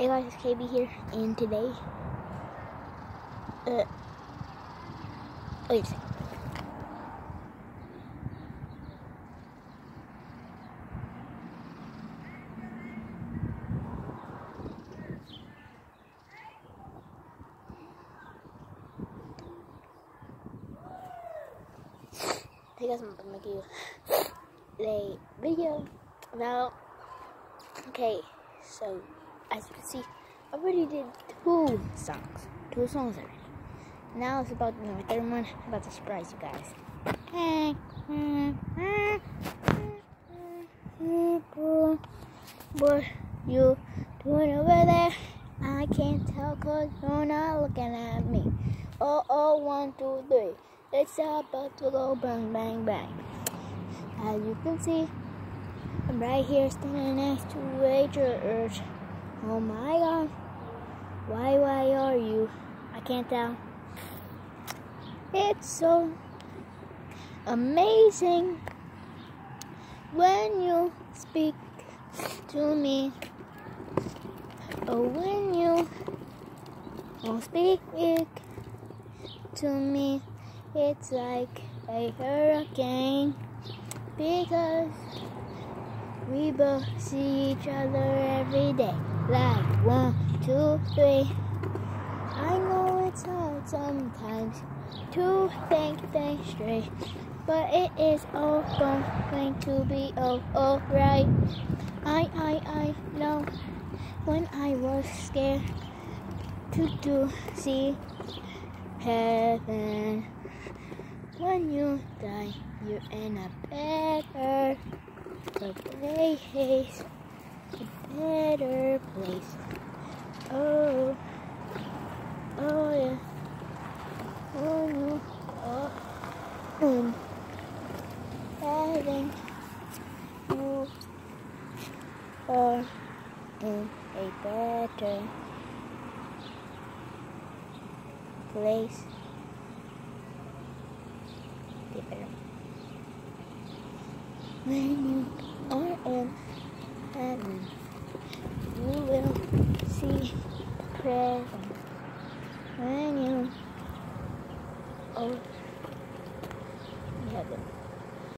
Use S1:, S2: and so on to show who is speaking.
S1: Hey guys, it's KB here, and today, uh, wait a second. Hey guys, I'm gonna make you a video about, okay, so as you can see, I already did two songs. Two songs already. Now it's about the third one. I'm about to surprise you guys. What you doing over there? I can't tell cause you're not looking at me. Oh, oh, one, two, three. It's about to go bang, bang, bang. As you can see, I'm right here standing next to a church. Oh my god. Why, why are you? I can't tell. It's so amazing when you speak to me. Oh, when you speak to me, it's like a hurricane because we both see each other every day. Like one, two, three. I know it's hard sometimes to think things straight, but it is all going to be all alright. I, I, I know when I was scared to do see heaven. When you die, you're in a better place a better place. Oh, oh yeah. Oh no, oh, um, having you are in a better place. Better. When you are in heaven, you will see present when you oh